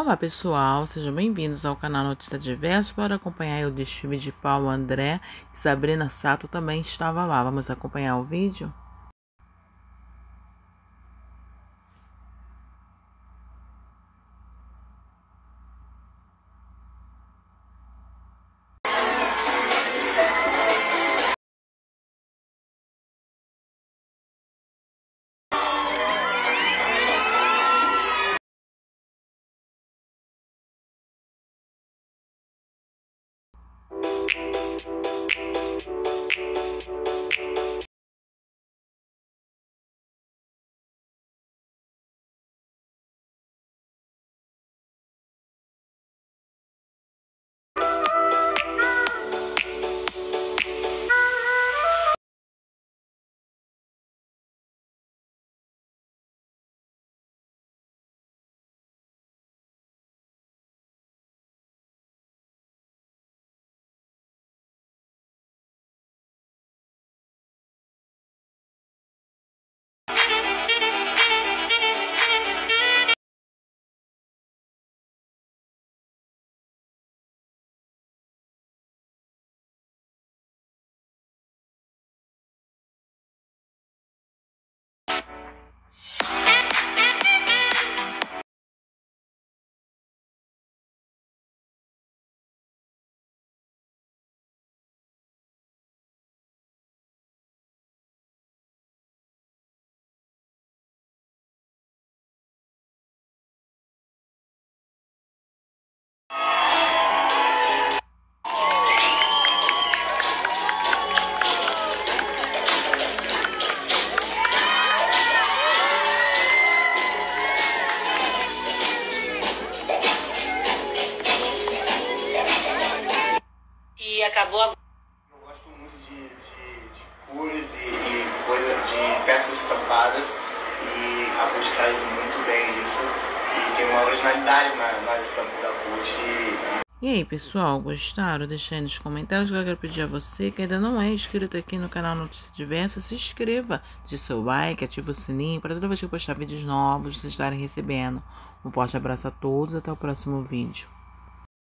Olá pessoal, sejam bem-vindos ao canal Notícia Diversos para acompanhar o desfile de Paulo André e Sabrina Sato também estava lá. Vamos acompanhar o vídeo? E acabou agora. Eu gosto muito de, de, de cores e, e coisa de peças estampadas e a Cult traz muito bem isso e tem uma originalidade na- nas estampas da Cult e, E aí pessoal, gostaram? Deixa aí nos comentários que eu quero pedir a você que ainda não é inscrito aqui no canal Notícia Diversa, se inscreva, deixe seu like, ative o sininho para toda vez que eu postar vídeos novos vocês estarem recebendo. Um forte abraço a todos, até o próximo vídeo.